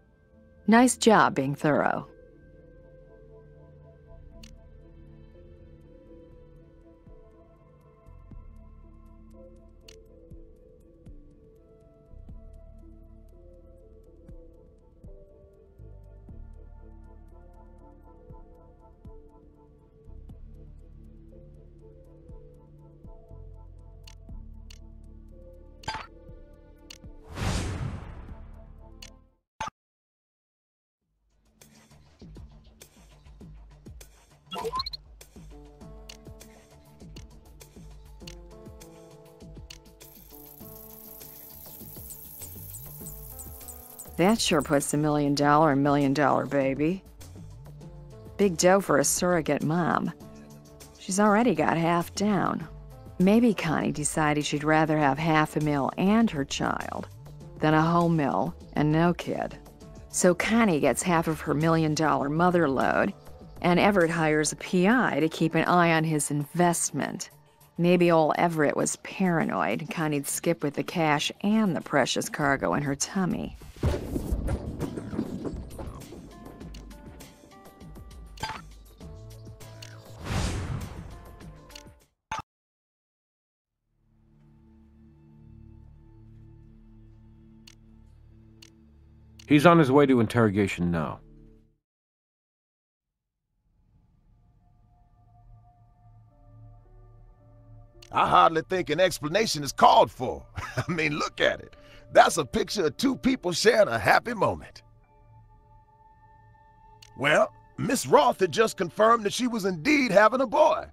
Nice job being thorough. That sure puts a million dollar and million dollar baby. Big dough for a surrogate mom. She's already got half down. Maybe Connie decided she'd rather have half a mill and her child than a whole mill and no kid. So Connie gets half of her million dollar mother lode, and Everett hires a PI to keep an eye on his investment. Maybe old Everett was paranoid Connie'd skip with the cash and the precious cargo in her tummy. He's on his way to interrogation now. I hardly think an explanation is called for. I mean, look at it. That's a picture of two people sharing a happy moment. Well, Miss Roth had just confirmed that she was indeed having a boy.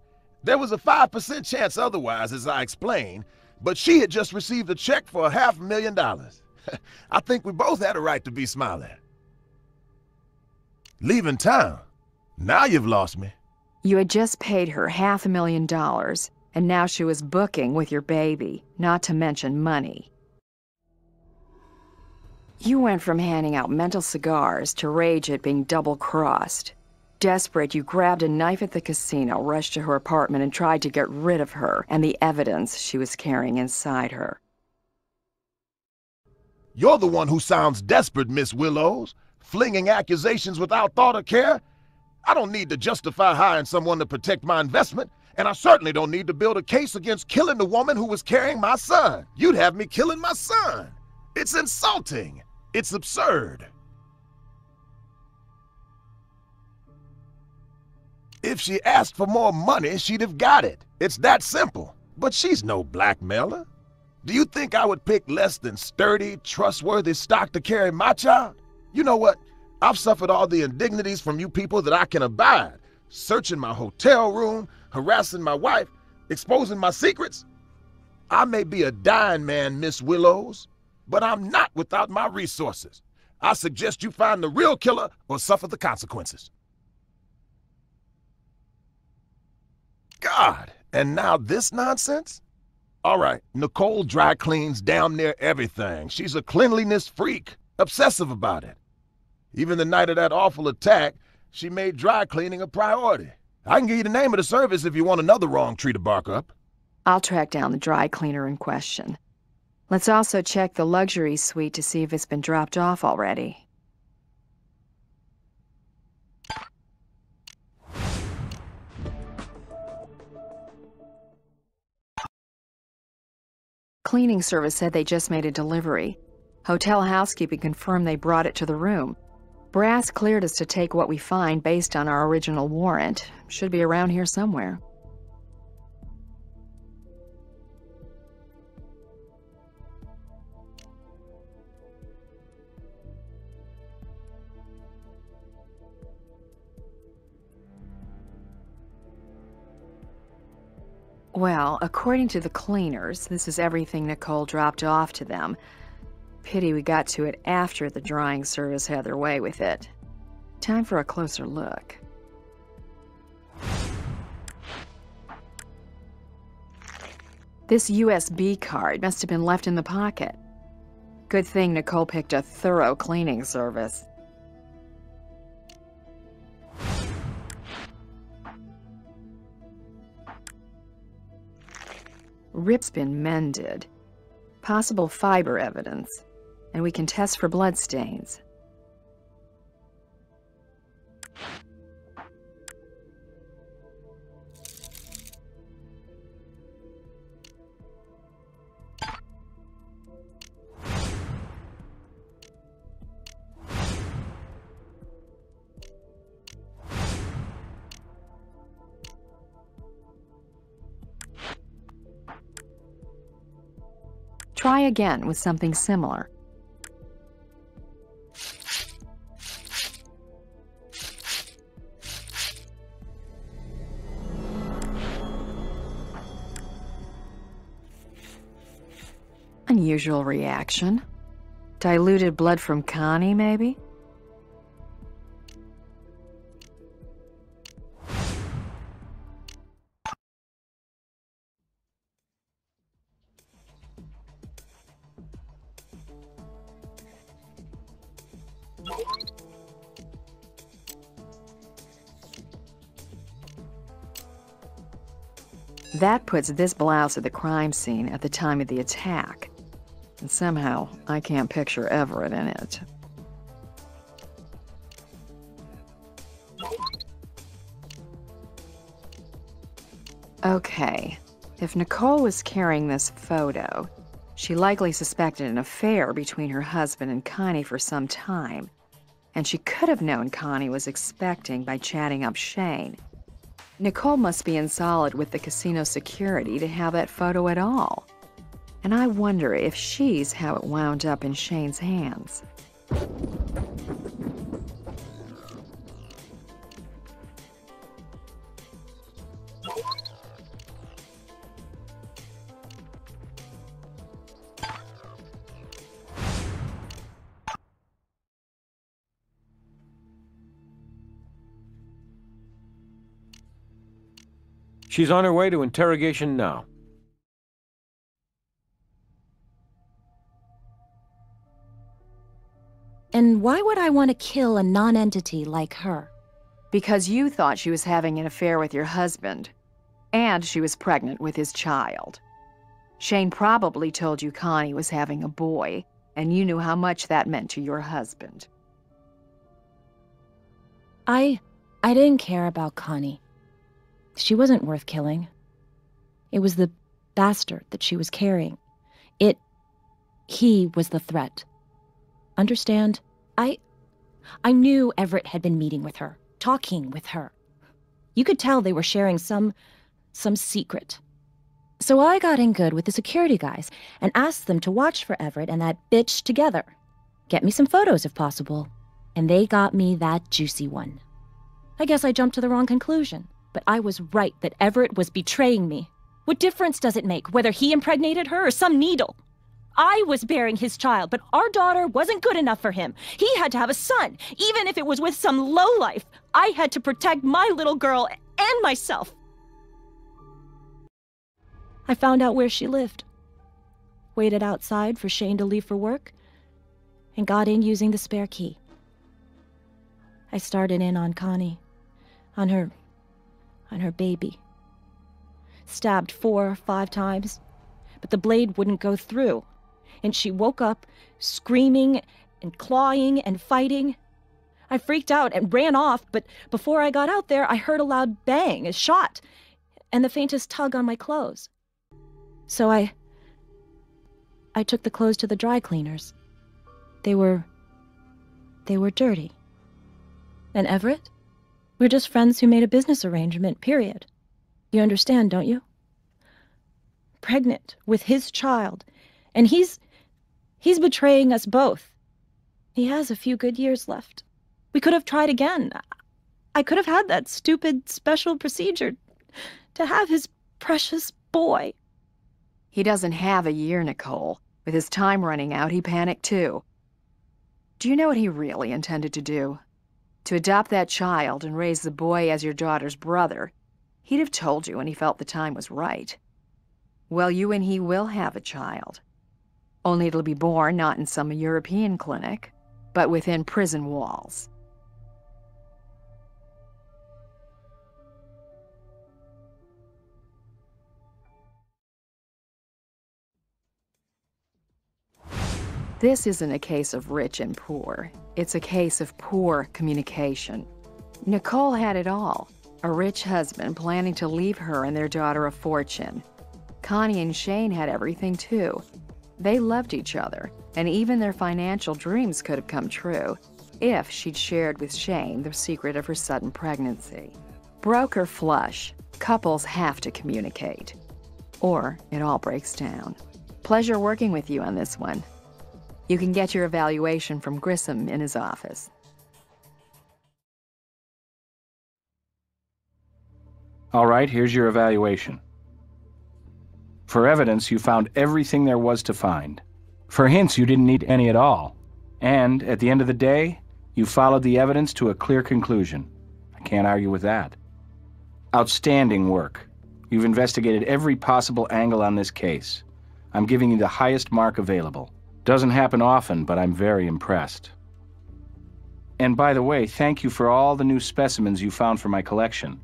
There was a 5% chance otherwise, as I explained, but she had just received a check for a half million dollars. I think we both had a right to be smiling. Leaving town? Now you've lost me. You had just paid her half a million dollars, and now she was booking with your baby, not to mention money. You went from handing out mental cigars to rage at being double-crossed. Desperate, you grabbed a knife at the casino, rushed to her apartment, and tried to get rid of her and the evidence she was carrying inside her. You're the one who sounds desperate, Miss Willows, flinging accusations without thought or care. I don't need to justify hiring someone to protect my investment, and I certainly don't need to build a case against killing the woman who was carrying my son. You'd have me killing my son. It's insulting. It's absurd. If she asked for more money, she'd have got it. It's that simple. But she's no blackmailer. Do you think I would pick less than sturdy, trustworthy stock to carry my child? You know what? I've suffered all the indignities from you people that I can abide. Searching my hotel room, harassing my wife, exposing my secrets. I may be a dying man, Miss Willows, but I'm not without my resources. I suggest you find the real killer or suffer the consequences. God, and now this nonsense? All right, Nicole dry cleans damn near everything. She's a cleanliness freak, obsessive about it. Even the night of that awful attack, she made dry cleaning a priority. I can give you the name of the service if you want another wrong tree to bark up. I'll track down the dry cleaner in question. Let's also check the luxury suite to see if it's been dropped off already. Cleaning service said they just made a delivery. Hotel housekeeping confirmed they brought it to the room. Brass cleared us to take what we find based on our original warrant. Should be around here somewhere. Well, according to the cleaners, this is everything Nicole dropped off to them. Pity we got to it after the drying service had their way with it. Time for a closer look. This USB card must have been left in the pocket. Good thing Nicole picked a thorough cleaning service. Rip's been mended. Possible fiber evidence. And we can test for blood stains. Try again with something similar. Unusual reaction. Diluted blood from Connie, maybe? That puts this blouse at the crime scene at the time of the attack. And somehow, I can't picture Everett in it. Okay, if Nicole was carrying this photo, she likely suspected an affair between her husband and Connie for some time. And she could have known Connie was expecting by chatting up Shane. Nicole must be in solid with the casino security to have that photo at all. And I wonder if she's how it wound up in Shane's hands. She's on her way to interrogation now. And why would I want to kill a non-entity like her? Because you thought she was having an affair with your husband. And she was pregnant with his child. Shane probably told you Connie was having a boy, and you knew how much that meant to your husband. I... I didn't care about Connie. She wasn't worth killing. It was the bastard that she was carrying. It... He was the threat. Understand? I... I knew Everett had been meeting with her, talking with her. You could tell they were sharing some... some secret. So I got in good with the security guys and asked them to watch for Everett and that bitch together. Get me some photos if possible. And they got me that juicy one. I guess I jumped to the wrong conclusion, but I was right that Everett was betraying me. What difference does it make whether he impregnated her or some needle? I was bearing his child, but our daughter wasn't good enough for him. He had to have a son, even if it was with some lowlife. I had to protect my little girl and myself. I found out where she lived, waited outside for Shane to leave for work, and got in using the spare key. I started in on Connie, on her and her baby. Stabbed four or five times, but the blade wouldn't go through, and she woke up screaming and clawing and fighting. I freaked out and ran off, but before I got out there, I heard a loud bang, a shot, and the faintest tug on my clothes. So I. I took the clothes to the dry cleaners. They were. they were dirty. And Everett? We're just friends who made a business arrangement, period. You understand, don't you? Pregnant with his child, and he's. he's betraying us both. He has a few good years left. We could have tried again. I could have had that stupid special procedure to have his precious boy. He doesn't have a year, Nicole. With his time running out, he panicked too. Do you know what he really intended to do? To adopt that child and raise the boy as your daughter's brother. He'd have told you when he felt the time was right. Well, you and he will have a child. Only it'll be born not in some European clinic, but within prison walls. This isn't a case of rich and poor. It's a case of poor communication. Nicole had it all. A rich husband planning to leave her and their daughter a fortune. Connie and Shane had everything too. They loved each other, and even their financial dreams could have come true if she'd shared with Shane the secret of her sudden pregnancy. Broke flush, couples have to communicate. Or it all breaks down. Pleasure working with you on this one. You can get your evaluation from Grissom in his office. All right, here's your evaluation. For evidence, you found everything there was to find. For hints, you didn't need any at all. And, at the end of the day, you followed the evidence to a clear conclusion. I can't argue with that. Outstanding work. You've investigated every possible angle on this case. I'm giving you the highest mark available. Doesn't happen often, but I'm very impressed. And by the way, thank you for all the new specimens you found for my collection.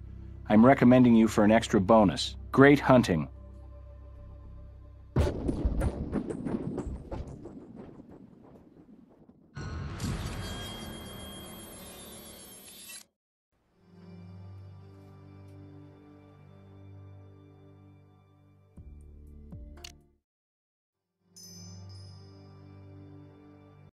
I'm recommending you for an extra bonus. Great hunting.